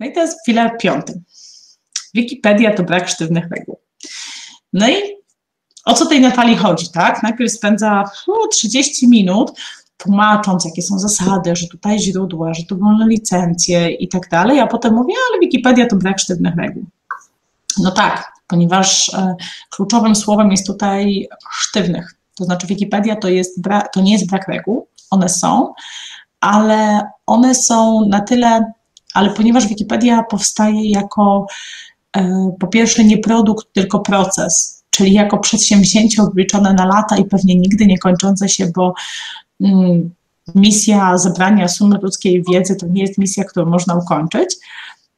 No i teraz filar piąty. Wikipedia to brak sztywnych reguł. No i o co tej Natalii chodzi, tak? Najpierw spędza 30 minut tłumacząc, jakie są zasady, że tutaj źródła, że tu wolne licencje i tak dalej, a potem mówi, ale Wikipedia to brak sztywnych reguł. No tak, ponieważ e, kluczowym słowem jest tutaj sztywnych. To znaczy Wikipedia to, jest to nie jest brak reguł, one są, ale one są na tyle, ale ponieważ Wikipedia powstaje jako e, po pierwsze nie produkt, tylko proces, czyli jako przedsięwzięcie obliczone na lata i pewnie nigdy nie kończące się, bo mm, misja zebrania sumy ludzkiej wiedzy to nie jest misja, którą można ukończyć.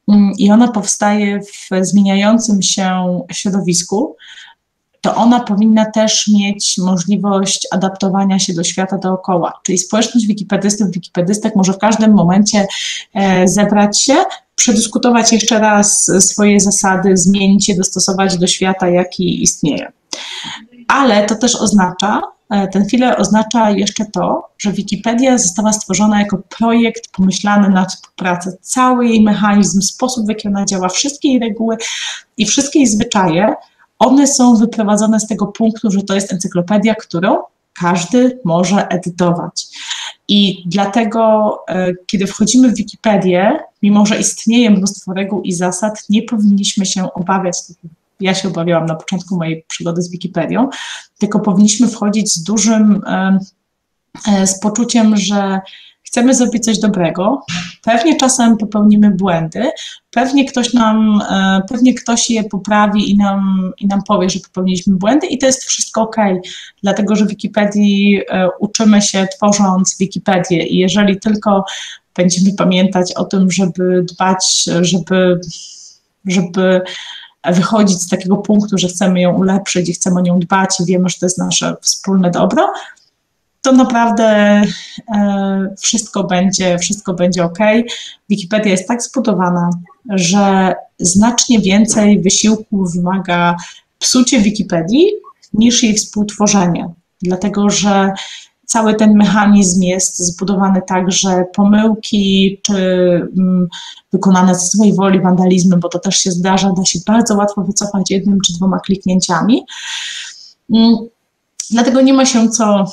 Mm, I ona powstaje w zmieniającym się środowisku, to ona powinna też mieć możliwość adaptowania się do świata dookoła. Czyli społeczność wikipedystów, wikipedystek może w każdym momencie e, zebrać się, przedyskutować jeszcze raz swoje zasady, zmienić je, dostosować do świata, jaki istnieje. Ale to też oznacza, e, ten filar oznacza jeszcze to, że Wikipedia została stworzona jako projekt pomyślany na współpracę. Cały jej mechanizm, sposób, w jaki ona działa, wszystkie jej reguły i wszystkie jej zwyczaje one są wyprowadzone z tego punktu, że to jest encyklopedia, którą każdy może edytować. I dlatego, e, kiedy wchodzimy w Wikipedię, mimo że istnieje mnóstwo reguł i zasad, nie powinniśmy się obawiać, ja się obawiałam na początku mojej przygody z Wikipedią, tylko powinniśmy wchodzić z dużym, e, e, z poczuciem, że chcemy zrobić coś dobrego, pewnie czasem popełnimy błędy, pewnie ktoś nam, e, pewnie ktoś je poprawi i nam, i nam powie, że popełniliśmy błędy i to jest wszystko ok, dlatego że w Wikipedii e, uczymy się tworząc Wikipedię i jeżeli tylko będziemy pamiętać o tym, żeby dbać, żeby, żeby wychodzić z takiego punktu, że chcemy ją ulepszyć i chcemy o nią dbać i wiemy, że to jest nasze wspólne dobro, to naprawdę e, wszystko będzie, wszystko będzie ok. Wikipedia jest tak zbudowana, że znacznie więcej wysiłku wymaga psucie Wikipedii niż jej współtworzenie, dlatego że cały ten mechanizm jest zbudowany tak, że pomyłki czy mm, wykonane z swojej woli wandalizmy, bo to też się zdarza, da się bardzo łatwo wycofać jednym czy dwoma kliknięciami. Mm, dlatego nie ma się co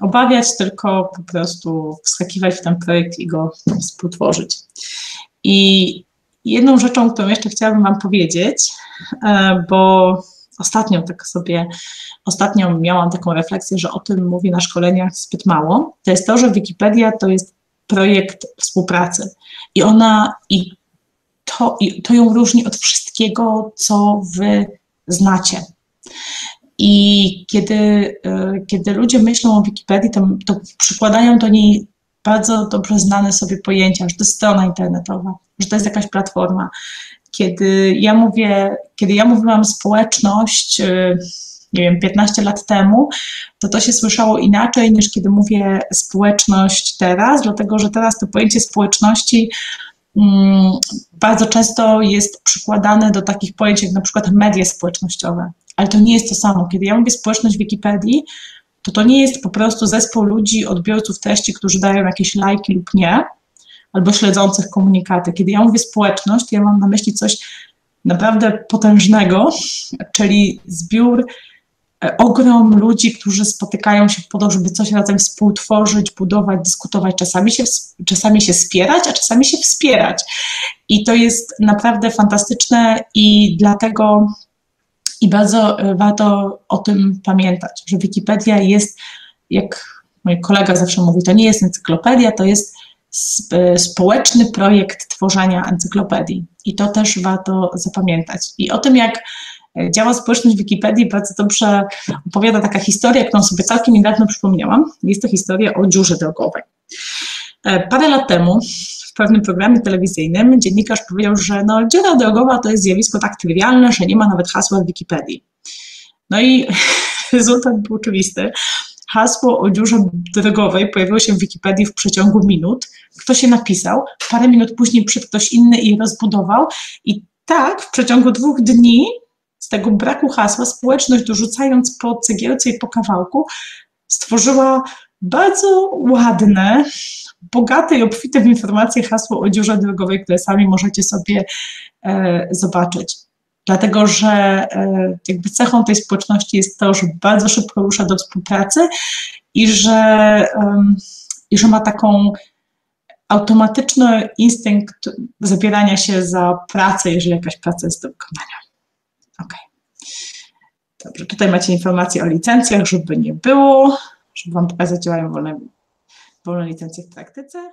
obawiać, tylko po prostu wskakiwać w ten projekt i go współtworzyć. I jedną rzeczą, którą jeszcze chciałabym Wam powiedzieć, e, bo ostatnio tak sobie, ostatnio miałam taką refleksję, że o tym mówię na szkoleniach zbyt mało, to jest to, że Wikipedia to jest projekt współpracy i ona, i to, i to ją różni od wszystkiego, co Wy znacie. I kiedy, e, kiedy ludzie myślą o Wikipedii, to, to przykładają do niej bardzo dobrze znane sobie pojęcia, że to jest strona internetowa, że to jest jakaś platforma. Kiedy ja mówię, kiedy ja mówiłam społeczność, e, nie wiem, 15 lat temu, to to się słyszało inaczej niż kiedy mówię społeczność teraz, dlatego że teraz to pojęcie społeczności mm, bardzo często jest przykładane do takich pojęć jak na przykład media społecznościowe ale to nie jest to samo. Kiedy ja mówię społeczność Wikipedii, to to nie jest po prostu zespół ludzi, odbiorców treści, którzy dają jakieś lajki lub nie, albo śledzących komunikaty. Kiedy ja mówię społeczność, ja mam na myśli coś naprawdę potężnego, czyli zbiór, e, ogrom ludzi, którzy spotykają się po to, żeby coś razem współtworzyć, budować, dyskutować, czasami się, czasami się spierać, a czasami się wspierać. I to jest naprawdę fantastyczne i dlatego i bardzo e, warto o tym pamiętać, że Wikipedia jest, jak mój kolega zawsze mówi, to nie jest encyklopedia, to jest e, społeczny projekt tworzenia encyklopedii. I to też warto zapamiętać. I o tym, jak e, działa społeczność Wikipedii, bardzo dobrze opowiada taka historia, którą sobie całkiem niedawno przypomniałam. Jest to historia o dziurze drogowej. Parę lat temu pewnym programie telewizyjnym dziennikarz powiedział, że no, dziura drogowa to jest zjawisko tak trywialne, że nie ma nawet hasła w Wikipedii. No i rezultat był oczywisty. Hasło o dziurze drogowej pojawiło się w Wikipedii w przeciągu minut. Ktoś je napisał, parę minut później przyszedł ktoś inny i rozbudował. I tak w przeciągu dwóch dni z tego braku hasła społeczność dorzucając po cegiełce i po kawałku stworzyła bardzo ładne, bogate i obfite w informacje hasło o dziurze drogowej, które sami możecie sobie e, zobaczyć. Dlatego, że e, jakby cechą tej społeczności jest to, że bardzo szybko rusza do współpracy i że, um, i że ma taką automatyczny instynkt zabierania się za pracę, jeżeli jakaś praca jest do wykonania. Ok. Dobrze, tutaj macie informacje o licencjach, żeby nie było, Wam pokazać, działają wolne, wolne licencje w praktyce.